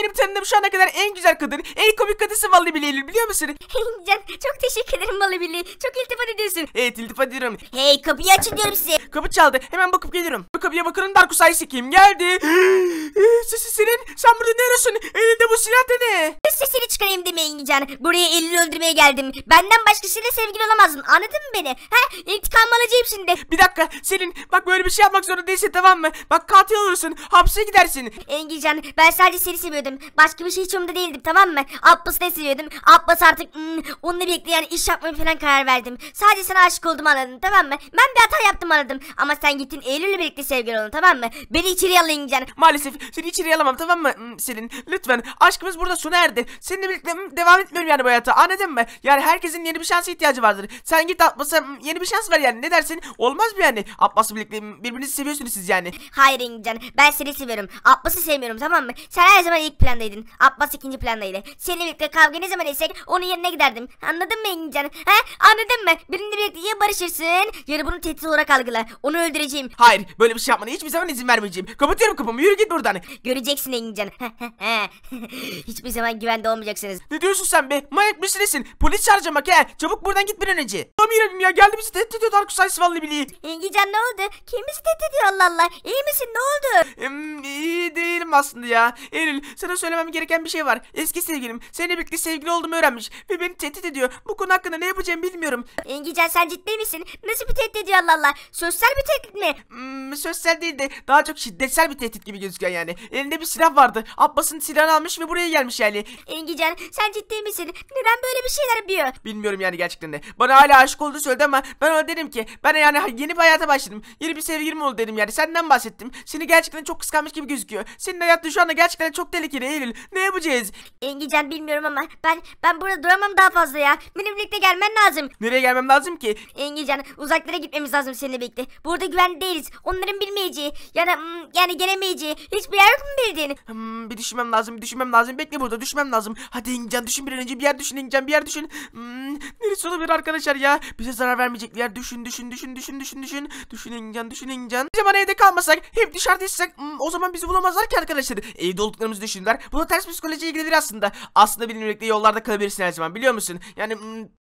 benim tanıdığım şu ana kadar en güzel kadın, en komik kadınsın vallahi bile Eylül biliyor musun? Can çok teşekkür ederim Vallahi Çok iltifat ediyorsun. Evet iltifat ediyorum. Hey kapıyı açın diyorum size. Kapı çaldı. Hemen bakıp geliyorum. Bu kapıya bakalım Darkus sayısı kim geldi? Sesi senin. Sen burada ne arıyorsun? Elinde bu silah da ne? Sesini çıkarayım demeyin Can. Buraya elini öldürmeye geldim. Benden başkasıyla sevgili olamazsın. Anladın mı beni? Ha? İntikam alacağım şimdi. Bir dakika Selin bak böyle bir şey yapmak zorunda değilsin tamam mı? Bak katil olursun hapse gidersin. Engincan ben sadece seni seviyordum. Başka bir şey hiç umurumda değildim tamam mı? Abbas'ı da seviyordum. Abbas artık hmm, onunla birlikte yani iş yapmaya falan karar verdim. Sadece sana aşık oldum anladın tamam mı? Ben bir hata yaptım anladım. Ama sen gittin Eylül'le birlikte sevgili oldun tamam mı? Beni içeri al Engincan. Maalesef seni içeriye alamam tamam mı Hmm, Selin? Lütfen aşkımız burada sona erdi. Seninle birlikte hmm, devam etmiyorum yani bu hayata anladın mı? Yani herkesin yeni bir şansa ihtiyacı vardır. Sen git Abbas'a hmm, yeni bir şans ver yani ne dersin? Olmaz mı yani? Abbas'la birlikte hmm, birbirinizi seviyorsunuz siz yani. Hayır Engincan ben seni seviyorum. Abbas'ı sevmiyorum tamam mı? Sen her zaman ilk plandaydın. Abbas ikinci plandaydı. Seninle birlikte kavga ne zaman etsek onun yerine giderdim. Anladın mı Engincan? He? Anladın mı? Benimle birlikte ya barışırsın ya bunu tehdit olarak algıla. Onu öldüreceğim. Hayır böyle bir şey yapmana hiçbir zaman izin vermeyeceğim. Kapatıyorum kapımı yürü git buradan. Göreceksin Engincan. Hiçbir zaman güvende olmayacaksınız. Ne diyorsun sen be? Manyak mısın nesin? Polis çağıracağım bak he. Çabuk buradan git bir an önce. Tamam yürüyelim ya geldi bizi tehdit ediyor Darkus Sayısı vallahi billahi. Engincan ne oldu? Kim bizi tehdit ediyor Allah Allah? İyi misin? Ne oldu? Em, iyi değilim aslında ya. Eylül sana söylemem gereken bir şey var. Eski sevgilim seninle birlikte sevgili olduğumu öğrenmiş ve beni tehdit ediyor. Bu konu hakkında ne yapacağımı bilmiyorum. Engincan sen ciddi misin? Nasıl bir tehdit ediyor Allah Allah? Sosyal bir tehdit mi? Hmm, sözsel değil de daha çok şiddetsel bir tehdit gibi gözüküyor yani. Elinde bir silah vardı. Abbas'ın silahını almış ve buraya gelmiş yani. Engincan sen ciddi misin? Neden böyle bir şeyler yapıyor? Bilmiyorum yani gerçekten de. Bana hala aşık olduğu söyledi ama ben ona dedim ki ben yani yeni bir hayata başladım. Yeni bir sevgilim oldu dedim yani. Senden bahsettim. Seni gerçekten çok kıskanmış gibi gözüküyor. Senin hayatın şu anda gerçekten çok tehlikeli Eylül. Ne yapacağız? Engincan bilmiyorum ama ben ben burada duramam daha fazla ya. Benimle birlikte gelmen lazım. Nereye gelmem lazım ki? Engincan uzaklara gitmemiz lazım seninle birlikte. Burada güvenli değiliz. Onların bilmeyeceği yani hmm, yani gelemeyeceği hiçbir yer yok mu bildiğin? Hmm, bir düşünmem lazım, bir düşünmem lazım. Bekle burada, düşmem lazım. Hadi İngilizcan düşün bir önce. Bir yer düşün İngilizcan, bir yer düşün. Hmm, neresi olabilir arkadaşlar ya? Bize zarar vermeyecek bir yer. Düşün, düşün, düşün, düşün, düşün, düşün. Düşün İngilizcan, düşün İngilizcan. Ne zaman evde kalmasak, hep dışarıdaysak hmm, o zaman bizi bulamazlar ki arkadaşlar. Evde olduklarımızı düşünürler. Bu da ters psikolojiye gidebilir aslında. Aslında birlikte yollarda kalabilirsin her zaman biliyor musun? Yani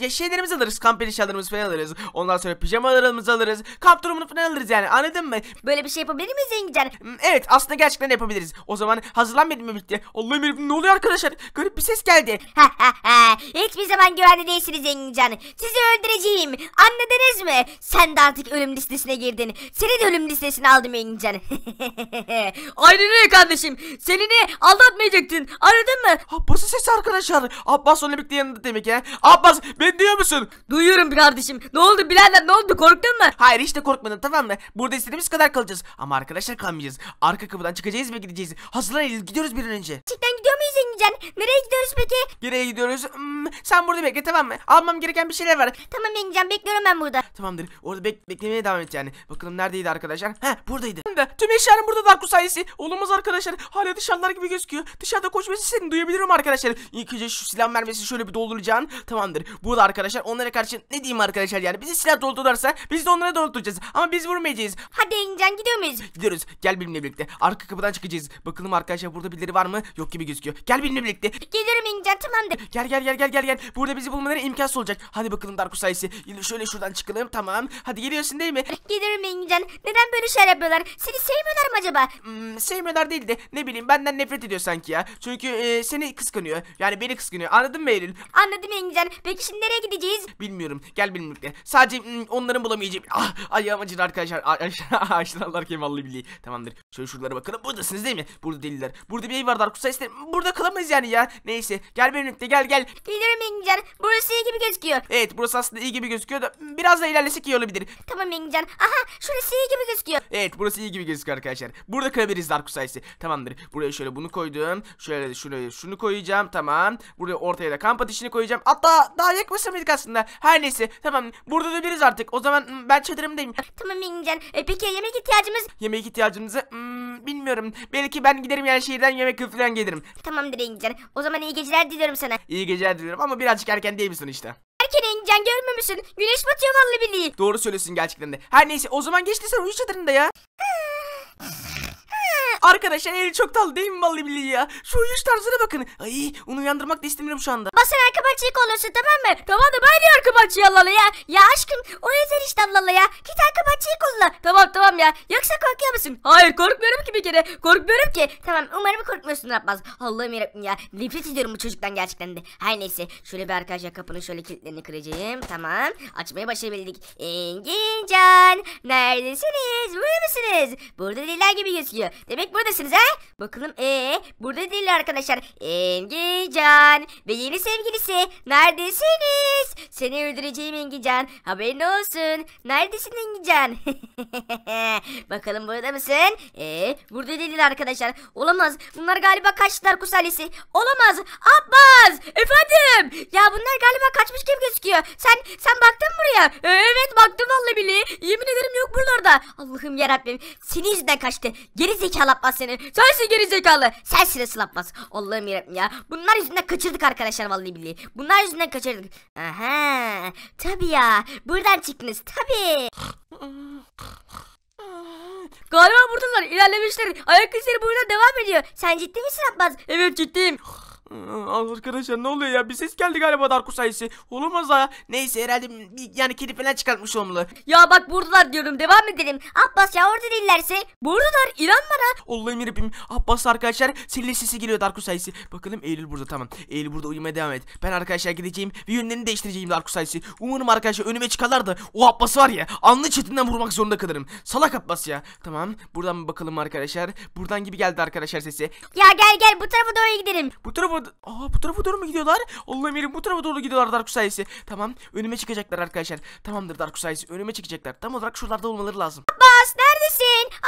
ya şeylerimizi alırız. Kamp eşyalarımızı falan alırız. Ondan sonra pijamalarımızı alırız. Kamp durumunu falan alırız yani. Anladın mı? Böyle bir şey yapabilir miyiz Engincan? Evet aslında gerçekten yapabiliriz. O zaman hazırlan benimle birlikte. Allah'ım herif, ne oluyor arkadaşlar? Garip bir ses geldi. Hiçbir zaman güvende değilsiniz Engincan. Sizi öldüreceğim. Anladınız mı? Sen de artık ölüm listesine girdin. Seni de ölüm listesine aldım Engincan. Aynen öyle kardeşim. Seni ne aldatmayacaktın. Anladın mı? Abbas'ın sesi arkadaşlar. Abbas onunla birlikte yanında demek ya. Abbas beni duyuyor musun? Duyuyorum kardeşim. Ne oldu birader ne oldu korktun mu? Hayır hiç de korkmadın tamam mı? Burada istediğimiz kadar kalacağız. Ama arkadaşlar kalmayacağız. Arka kapıdan çıkacağız ve gideceğiz. Hazırlan Eylül gidiyoruz bir an önce. Gerçekten gidiyor Engincan? Nereye gidiyoruz peki? Nereye gidiyoruz? Hmm, sen burada bekle tamam mı? Almam gereken bir şeyler var. Tamam Engincan bekliyorum ben burada. Tamamdır. Orada bek beklemeye devam et yani. Bakalım neredeydi arkadaşlar? He buradaydı. Da, tüm eşyalarım burada Darko sayesi. Olamaz arkadaşlar. Hala dışarılar gibi gözüküyor. Dışarıda koşması sesini duyabilirim arkadaşlar. İlk önce şu silah mermisini şöyle bir dolduracağım. Tamamdır. Bu da arkadaşlar onlara karşı ne diyeyim arkadaşlar yani. Bizi silah doldururlarsa biz de onlara dolduracağız. Ama biz vurmayacağız. Hadi Engincan gidiyor muyuz? Gidiyoruz. Gel benimle birlikte. Arka kapıdan çıkacağız. Bakalım arkadaşlar burada birileri var mı? Yok gibi gözüküyor. Gel benimle birlikte. Geliyorum Engincan tamamdır. Gel gel gel gel gel gel. Burada bizi bulmaları imkansız olacak. Hadi bakalım Darko. Yine şöyle şuradan çıkalım. Tamam. Hadi geliyorsun değil mi? Geliyorum Engincan. Neden böyle şeyler yapıyorlar? Seni sevmiyorlar mı acaba? Hmm, sevmiyorlar değil de ne bileyim benden nefret ediyor sanki ya. Çünkü e, seni kıskanıyor. Yani beni kıskanıyor. Anladın mı Eylül? Anladım Engincan. Peki şimdi nereye gideceğiz? Bilmiyorum. Gel benimle birlikte. Sadece hmm, onların bulamayacağım. Ah, ayağım acıdı arkadaşlar. Kim vallahi billahi. Tamamdır. Şöyle şuralara bakalım. Buradasınız değil mi? Burada değiller. Burada bir ev var Dark Sayesinde. Burada kalamayız yani ya. Neyse. Gel benimle. Gel gel. Geliyorum Engincan. Burası iyi gibi gözüküyor. Evet burası aslında iyi gibi gözüküyor da biraz da ilerlesek iyi olabilir. Tamam Engincan. Aha şurası iyi gibi gözüküyor. Evet burası iyi gibi gözüküyor arkadaşlar. Burada kalabiliriz Dark sayesi. Tamamdır. Buraya şöyle bunu koydum. Şöyle de şuraya şunu koyacağım. Tamam. Buraya ortaya da kamp ateşini koyacağım. Hatta daha yakmasamaydık aslında. Her neyse. Tamam. Burada da biliriz artık. O zaman ben çadırımdayım. Tamam Engincan. E, peki yemek ihtiyacımız? Yemek ihtiyacımızı hmm, bilmiyorum. Belki ben giderim yani şehirden yemek falan gelirim. Tamamdır Engincan. O zaman iyi geceler diliyorum sana. İyi geceler diliyorum ama birazcık erken değil misin işte? Erken Engincan görmüyor musun? Güneş batıyor vallahi billahi. Doğru söylüyorsun gerçekten de. Her neyse o zaman geçti sen uyu çadırında ya. Arkadaşlar Eylül çok tatlı değil mi vallahi billahi ya? Şu uyuş tarzına bakın. Ay onu uyandırmak da istemiyorum şu anda. Bas sen arka bahçeyi kolluyorsun tamam mı? Tamam da ben de arka bahçeyi Allah Allah ya. Ya aşkım o yeter işte Allah Allah ya. Git arka bahçeyi kolla. Tamam tamam ya. Yoksa korkuyor musun? Hayır korkmuyorum ki bir kere. Korkmuyorum ki. Tamam umarım korkmuyorsun Abbas. Allah'ım yarabbim ya. Nefret ediyorum bu çocuktan gerçekten de. Her neyse şöyle bir arkadaşlar kapının şöyle kilitlerini kıracağım. Tamam. Açmayı başarabildik. Engincan neredesiniz? Burada mısınız? Burada değiller gibi gözüküyor. Demek buradasınız ha? Bakalım ee burada değiller arkadaşlar. Engincan ve yeni sevgilisi neredesiniz? Seni öldüreceğim Engincan. Haberin olsun. Neredesin Engincan? Bakalım burada mısın? Ee, burada değiller arkadaşlar. Olamaz. Bunlar galiba kaçtılar kusalesi. Olamaz. Abbas. Efendim. Ya bunlar galiba kaçmış gibi gözüküyor. Sen sen baktın mı buraya? Evet baktım vallahi billahi. Yemin ederim yok buralarda. Allah'ım yarabbim. Senin yüzünden kaçtı. Geri zekalı Abbas seni. Sensin geri zekalı. Sensin asıl Abbas. Allah'ım yarabbim ya. Bunlar yüzünden kaçırdık arkadaşlar vallahi billahi. Bunlar yüzünden kaçırdık. Aha. Tabii ya. Buradan çıktınız. Tabii. Galiba buradalar. İlerlemişler. Ayak izleri buradan devam ediyor. Sen ciddi misin Abbas? Evet ciddiyim. Arkadaşlar ne oluyor ya? Bir ses geldi galiba Darko sayısı. Olamaz ha. Neyse herhalde bir- yani kedi falan çıkartmış olmalı. Ya bak buradalar diyorum. Devam edelim. Abbas ya orada değillerse. Buradalar. İnan bana. Allah'ım yarabbim. Abbas arkadaşlar seninle sesi geliyor Darko sayısı. Bakalım Eylül burada tamam. Eylül burada uyumaya devam et. Ben arkadaşlar gideceğim ve yönlerini değiştireceğim Darko sayısı. Umarım arkadaşlar önüme çıkarlar da o Abbas var ya alnı çetinden vurmak zorunda kalırım. Salak Abbas ya. Tamam buradan bakalım arkadaşlar. Buradan gibi geldi arkadaşlar sesi. Ya gel gel bu tarafa doğru gidelim. Bu tarafa Aa bu tarafa doğru mu gidiyorlar? Allah'ım yarabbim bu tarafa doğru gidiyorlar Dark sayısı. Tamam önüme çıkacaklar arkadaşlar. Tamamdır Dark sayısı önüme çıkacaklar. Tam olarak şuralarda olmaları lazım. Abbas neredesin?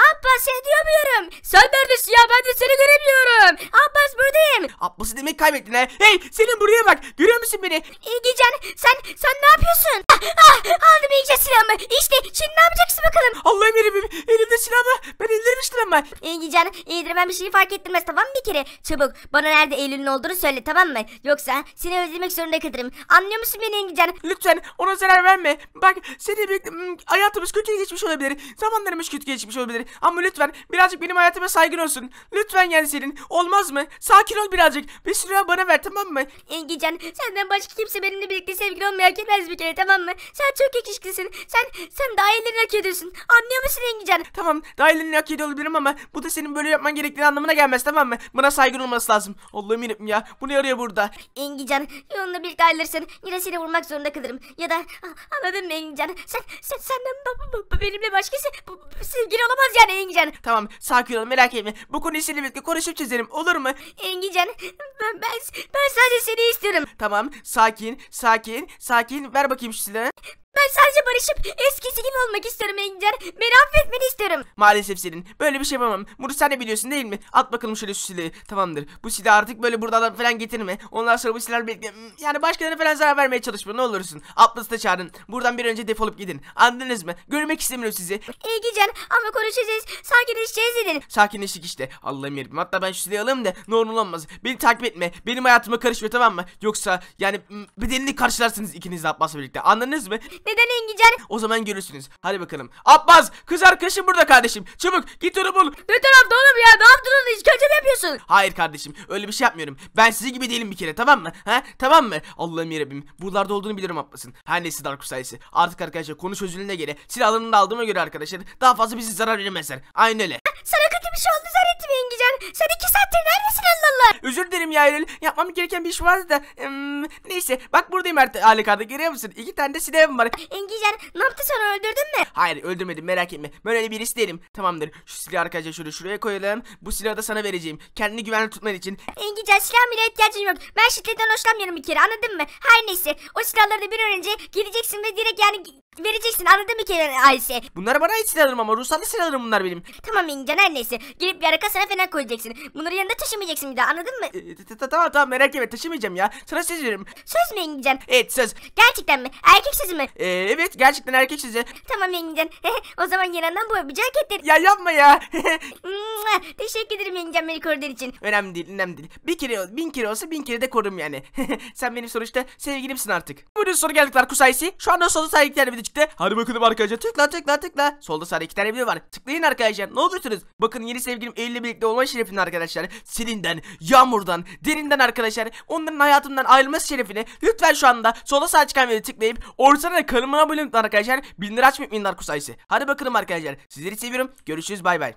Abbas seni duyamıyorum. Sen neredesin ya? Ben de seni göremiyorum. Abbas buradayım. Abbas'ı demek kaybettin ha. Hey senin buraya bak. Görüyor musun beni? İlgican sen sen ne yapıyorsun? Ah, ah, aldım iyice silahımı. İşte şimdi ne yapacaksın bakalım? Allah'ım yarabbim elimde silah mı? Ben indirmiştim ama. İlgican iyidir ben bir şeyi fark ettirmez tamam mı bir kere? Çabuk bana nerede Eylül'ün olduğunu söyle tamam mı? Yoksa seni öldürmek zorunda kalırım. Anlıyor musun beni İlgican? Lütfen ona zarar verme. Bak seni birlikte hmm, hayatımız kötü geçmiş olabilir. Zamanlarımız kötü geçmiş olabilir. Ama lütfen birazcık benim hayatıma saygın olsun. Lütfen yani senin. Olmaz mı? Sakin ol birazcık. Bir silah bana ver tamam mı? İlgican senden başka kimse benimle birlikte sevgili olmayı hak etmez bir kere tamam mı? Sen çok yakışıklısın. Sen sen daha iyilerini hak ediyorsun. Anlıyor musun İlgican? Tamam dahilini hak ediyor olabilirim ama bu da senin böyle yapman gerektiğini anlamına gelmez tamam mı? Bana saygın olması lazım. Allah'ım yarabbim ya. Bu ne arıyor burada? Engican yolunda birlikte ayrılırsan yine seni vurmak zorunda kalırım. Ya da anladın mı Engican? Sen, sen senden benimle başkası sevgili olamaz yani Engican. Tamam sakin ol merak etme. Bu konuyu seninle birlikte konuşup çözelim olur mu? Engican ben, ben, ben sadece seni istiyorum. Tamam sakin sakin sakin ver bakayım şu silahı. Ben sadece barışıp eskisi gibi olmak istiyorum Engican. Beni affetmeni istiyorum. Maalesef senin. Böyle bir şey yapamam. Bunu sen de biliyorsun değil mi? At bakalım şöyle şu silahı. Tamamdır. Bu silahı artık böyle buradan falan getirme. Ondan sonra bu silahı bekle. Yani başkalarına falan zarar vermeye çalışma ne olursun. Atlas'ı da çağırın. Buradan bir önce defolup gidin. Anladınız mı? Görmek istemiyorum sizi. Engican ama konuşacağız. Sakinleşeceğiz dedin. Sakinleştik işte. Allah'ım yarabbim. Hatta ben şu silahı alayım da ne olur olmaz. Beni takip etme. Benim hayatıma karışma tamam mı? Yoksa yani bedenini karşılarsınız ikiniz de Abbas'la birlikte. Anladınız mı? Neden Engican? O zaman görürsünüz. Hadi bakalım. Abbas! Kız arkadaşım burada kardeşim. Çabuk git onu bul. Ne tarafta oğlum ya? Ne yaptın onu? İşkence mi yapıyorsun? Hayır kardeşim öyle bir şey yapmıyorum. Ben sizi gibi değilim bir kere tamam mı? Ha? Tamam mı? Allah'ım yarabbim. Buralarda olduğunu biliyorum Abbas'ın. Her neyse Dark sayısı. Artık arkadaşlar konu çözülüğüne göre silahlarını da aldığıma göre arkadaşlar daha fazla bizi zarar veremezler. Aynen öyle. Sana kötü bir şey oldu zannettim Engican. Sen iki saattir neredesin Allah Allah? Özür dilerim ya Eylül. Yapmam gereken bir iş vardı da. Hmm, neyse bak buradayım artık halikada görüyor musun? İki tane de silahım var. Engican ne yaptı sana öldürdün mü? Hayır öldürmedim merak etme. Ben öyle birisi değilim. Tamamdır. Şu silahı arkadaşlar şöyle şuraya koyalım. Bu silahı da sana vereceğim. Kendini güvenli tutman için. Engican silah bile ihtiyacın yok. Ben şiddetten hoşlanmıyorum bir kere anladın mı? Her neyse o silahları da bir önce gideceksin ve direkt yani vereceksin anladın mı kere Ayşe? Bunlar bana ait silahlarım ama ruhsatlı silahlarım bunlar benim. Tamam Engican her neyse. Gelip bir arkasına falan koyacaksın. Bunları yanında taşımayacaksın bir daha anladın mı? Ee, t- t- Tamam tamam merak etme taşımayacağım ya. Sana söz veriyorum. Söz mü Engican? Evet söz. Gerçekten mi? Erkek sözü mü? Ee, evet gerçekten erkek size. Tamam Engican. o zaman yanından bu öpücü hak ettin. Ya yapma ya. Teşekkür ederim Engican beni koruduğun için. önemli değil önemli değil. Bir kere bin kere olsa bin kere de korurum yani. Sen benim sonuçta sevgilimsin artık. Buyurun soru geldikler kusayisi. Şu anda sonu sahiplerle video çıktı. Hadi bakalım arkadaşlar tıkla tıkla tıkla. Solda sağda iki tane video var. Tıklayın arkadaşlar. Ne olursunuz. Bakın yeni sevgilim Eylül'le birlikte olma şerefine arkadaşlar. Selinden, Yağmur'dan, Derinden arkadaşlar. Onların hayatımdan ayrılması şerefine. Lütfen şu anda solda sağ çıkan videoyu tıklayıp Orsana kanalıma abone arkadaşlar. Bildirim açmayın Darkus Hadi bakalım arkadaşlar. Sizleri seviyorum. Görüşürüz bay bay.